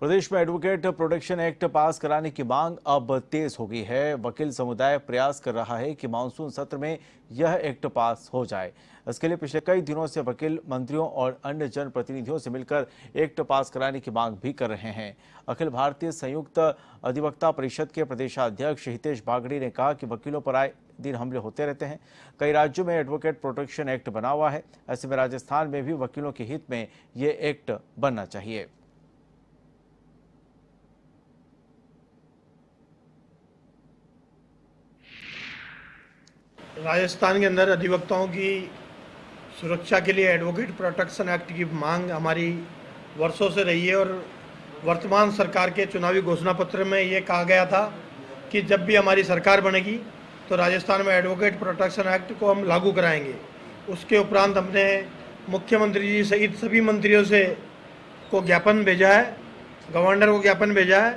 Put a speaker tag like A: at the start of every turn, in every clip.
A: प्रदेश में advocate protection act पास कराने की मांग अब तेज हो गई है। वकील समुदाय प्रयास कर रहा है कि मानसून सत्र में यह एक्ट पास हो जाए। इसके लिए पिछले कई दिनों से वकील, मंत्रियों और अन्य जनप्रतिनिधियों से मिलकर एक्ट पास कराने की मांग भी कर रहे हैं। अखिल भारतीय संयुक्त अधिवक्ता परिषद के प्रदेशाध्यक्ष हितेश बागड़ी ने कहा कि वकीलों पर आए दिन हमले होते रहते हैं। कई राज्यों में एडवोकेट प्रोटेक्शन एक्ट बना हुआ है। ऐसे में राजस्थान में भी वकीलों के हित में ये एक्ट बनना चाहिए।
B: राजस्थान के अंदर अधिवक्ताओं की सुरक्षा के लिए एडवोकेट प्रोटेक्शन एक्ट की मांग हमारी वर्षों से रही है और वर्तमान सरकार के चुनावी घोषणा पत्र में ये कहा गया था कि जब भी हमारी सरकार बनेगी तो राजस्थान में एडवोकेट प्रोटेक्शन एक्ट को हम लागू कराएँगे। उसके उपरांत हमने मुख्यमंत्री जी सहित सभी मंत्रियों से को ज्ञापन भेजा है, गवर्नर को ज्ञापन भेजा है,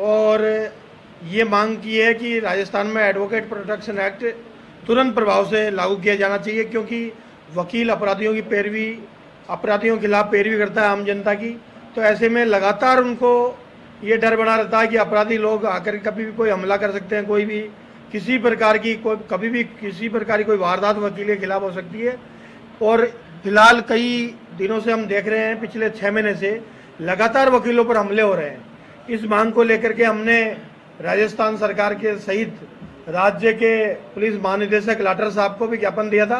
B: और ये मांग की है कि राजस्थान में एडवोकेट प्रोटेक्शन एक्ट तुरंत प्रभाव से लागू किया जाना चाहिए, क्योंकि वकील अपराधियों की पैरवी, अपराधियों के खिलाफ पैरवी करता है आम जनता की। तो ऐसे में लगातार उनको ये डर बना रहता है कि अपराधी लोग आकर कभी भी कोई हमला कर सकते हैं, कोई भी, किसी प्रकार की कोई, कभी भी किसी प्रकार की कोई वारदात वकील के खिलाफ हो सकती है। और फ़िलहाल कई दिनों से हम देख रहे हैं, पिछले छः महीने से लगातार वकीलों पर हमले हो रहे हैं। इस मांग को लेकर के हमने राजस्थान सरकार के सहित राज्य के पुलिस महानिदेशक लाटर साहब को भी ज्ञापन दिया था।